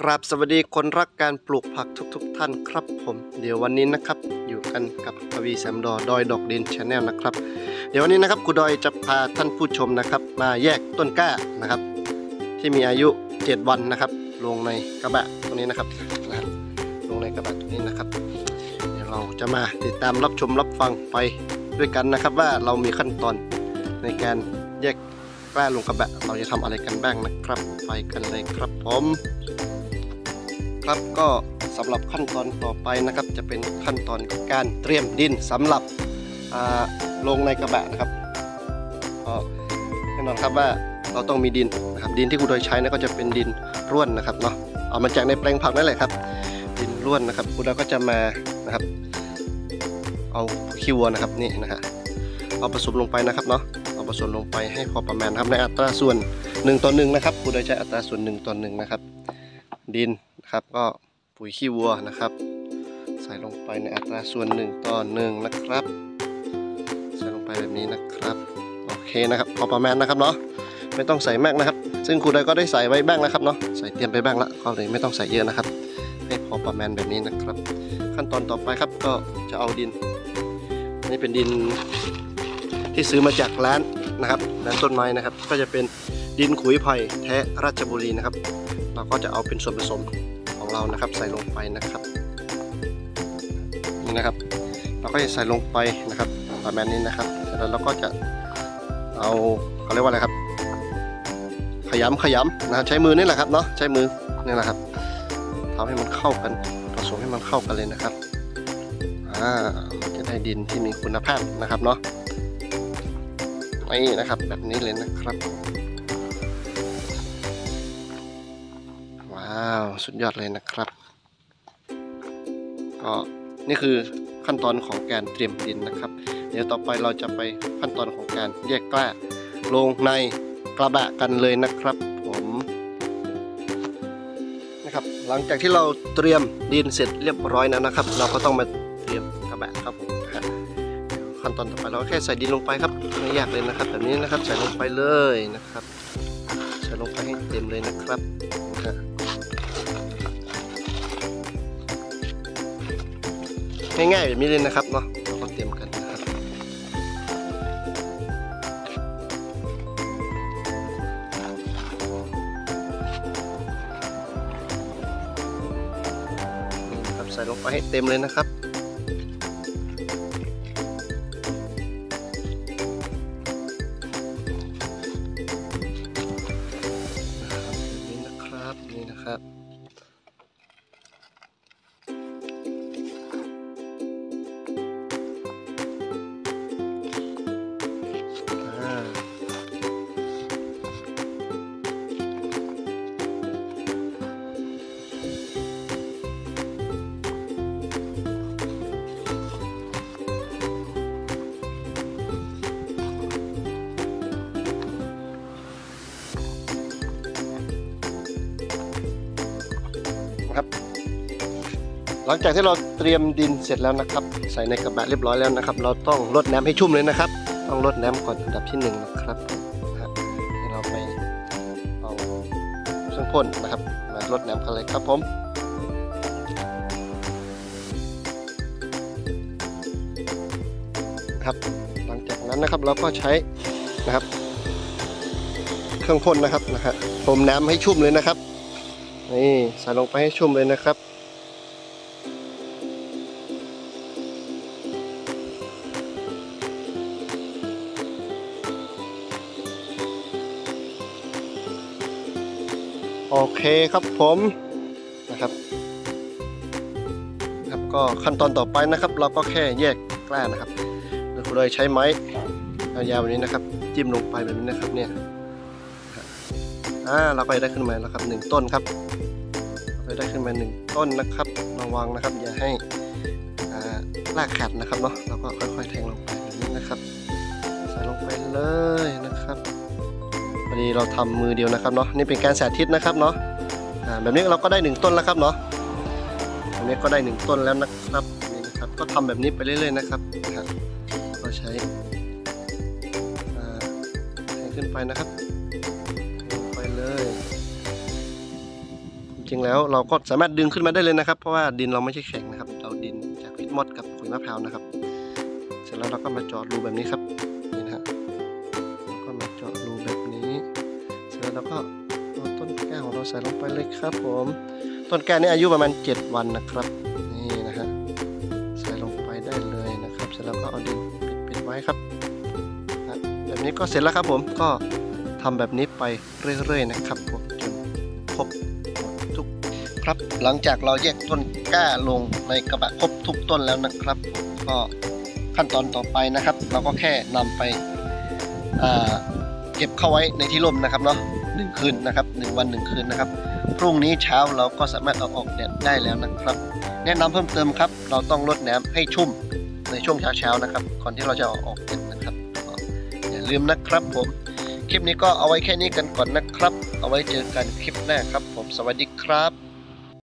กราบสวัสดีคนรักการปลูกผักทุกๆทท่านครับผม เดี๋ยววันนี้นะครับอยู่กันกับทวีแซมดอดอยดอกดิน channel นะครับ เดี๋ยววันนี้นะครับครูดอยจะพาท่านผู้ชมนะครับ มาแยกต้นกล้านะครับ ที่มีอายุ 7 วันนะครับ ลงในกระบะตรงนี้นะครับนะลงในกระบะตรงนี้นะครับ เดี๋ยวเราจะมาติดตามรับชมรับฟังไปด้วยกันนะครับ ว่าเรามีขั้นตอนในการแยกกล้าลงกระบะเราจะทำอะไรกันบ้างนะครับ ไปกันเลยครับผม ครับก็สำหรับขั้นตอนต่อไปนะครับจะเป็นขั้นตอนการเตรียมดินสำหรับลงในกระบะนะครับก็แน่นอนครับว่าเราต้องมีดินนะครับดินที่ครูโดยใช้นะก็จะเป็นดินร่วนนะครับเนาะเอามาจากในแปลงผักนั่นแหละครับ ดินร่วนนะครับครูโดยก็จะมานะครับ เอาขี้วัวนะครับนี่นะฮะเอาผสมลงไปนะครับเนาะเอาผสมลงไปให้พอประมาณนะครับในอัตราส่วน1ต่อ1นะครับครูโดยใช้อัตราส่วน1ต่อ1นะครับดิน นะครับ ก็ปุ๋ยขี้วัวนะครับ ใส่ลงไปในอัตราส่วน1ต่อ1นะครับ ใส่ลงไปแบบนี้นะครับโอเคนะครับพอประมาณนะครับเนาะไม่ต้องใส่มากนะครับ ซึ่งครูใดก็ได้ใส่ไว้บ้างนะครับเนาะใส่เตรียมไปบ้างละก็เลยไม่ต้องใส่เยอะนะครับ ให้พอประมาณแบบนี้นะครับ ขั้นตอนต่อไปครับก็จะเอาดินนี่เป็นดินที่ซื้อมาจากร้านนะครับร้านต้นไม้นะครับ ก็จะเป็นดินขุยไผ่แท้ราชบุรีนะครับ เราก็จะเอาเป็นส่วนผสม เรานะครับ ใส่ลงไปนะครับนี่นะครับ เราก็จะใส่ลงไปนะครับประมาณนี้นะครับแล้วเราก็จะเอาเขาเรียกว่าอะไรครับ ขยำขยำนะใช้มือนี่แหละครับเนาะใช้มือนี่แหละครับทำให้มันเข้ากันผสมให้มันเข้ากันเลยนะครับอ่าจะได้ดินที่มีคุณภาพนะครับเนาะนี่นะครับแบบนี้เลยนะครับาวสุดยอดเลยนะครับ ก็นี่คือขั้นตอนของการเตรียมดินนะครับ เดี๋ยวต่อไปเราจะไปขั้นตอนของการแยกกล้าลงในกระบะกันเลยนะครับผมนะครับ หลังจากที่เราเตรียมดินเสร็จเรียบร้อยแล้วนะครับ เราก็ต้องมาเตรียมกระบะครับผมขั้นตอนต่อไปเราก็แค่ใส่ดินลงไปครับไม่ยากเลยนะครับ แบบนี้นะครับใส่ลงไปเลยนะครับ ใส่ลงไปให้เต็มเลยนะครับ ง่ายๆแบบนี้เลยนะครับเนาะเราก็เตรียมกันนะครับนี่นะครับใส่ลงไปให้เต็มเลยนะครับนี่นะครับนี่นะครับ หลังจากที่เราเตรียมดินเสร็จแล้วนะครับ ใส่ในกระบะเรียบร้อยแล้วนะครับ เราต้องรดน้ำให้ชุ่มเลยนะครับ ต้องรดน้ำก่อนอันดับที่หนึ่งนะครับนะครับเดี๋ยวเราไปเอาเครื่องพ่นนะครับ มารดน้ำกันเลยครับผมครับหลังจากนั้นนะครับเราก็ใช้นะครับ เครื่องพ่นนะครับนะฮะพรมน้ำให้ชุ่มเลยนะครับนี่ใส่ลงไปให้ชุ่มเลยนะครับ โอเคครับผมนะครับครับก็ขั้นตอนต่อไปนะครับ เราก็แค่แยกกล้านะครับโดยใช้ไม้ยาวแบบนี้นะครับ จิ้มลงไปแบบนี้นะครับเนี่ยอ่าเราก็ได้ขึ้นมาแล้วครับหนึ่งต้นครับเราได้ขึ้นมาหนึ่งต้นนะครับระวังนะครับ อย่าให้อ่ากขัดนะครับเนาะเราก็ค่อยๆแทงลงไปแบบนี้นะครับ ใส่ลงไปเลยนะครับ อดีเราทำมือเดียวนะครับเนาะนี่เป็นการสาธิตนะครับเนาะแบบนี้เราก็ได้หนึ่งต้นแล้วครับเนาะแบบนี้ก็ได้หนึ่งต้นแล้วนะครับนี่นะครับ ก็ทำแบบนี้ไปเรื่อยๆนะครับนะครับก็ใช้แทงขึ้นไปนะครับไปเลยจริงแล้วเราก็สามารถดึงขึ้นมาได้เลยนะครับ เพราะว่าดินเราไม่ใช่แข็งนะครับ เราดินจากพิษมดกับขุยมะพร้าวนะครับ เสร็จแล้วเราก็มาจาะรูแบบนี้ครับ แล้วก็เอาต้นแก้วของเราใส่ลงไปเลยครับผม ต้นแก้วนี้อายุประมาณ 7 วันนะครับ นี่นะฮะ ใส่ลงไปได้เลยนะครับ เสร็จแล้วก็เอาดินปิดๆไว้ครับนะแบบนี้ก็เสร็จแล้วครับผม ก็ทำแบบนี้ไปเรื่อยๆนะครับผมจนครบทุกครับ หลังจากเราแยกต้นก้าลงในกระบะครบทุกต้นแล้วนะครับผมก็ขั้นตอนต่อไปนะครับ เราก็แค่นำไปเก็บเข้าไว้ในที่ร่มนะครับเนาะ หนึ่งคืนนะครับหนึ่งวันหนึ่งคืนนะครับ พรุ่งนี้เช้าเราก็สามารถเอาออกแดดได้แล้วนะครับ แนะนำเพิ่มเติมครับ เราต้องรดน้ำให้ชุ่มในช่วงเช้าๆนะครับ ก่อนที่เราจะเอาออกแดดนะครับอย่าลืมนะครับผมคลิปนี้ก็เอาไว้แค่นี้กันก่อนนะครับ เอาไว้เจอกันคลิปหน้าครับ ผมสวัสดีครับ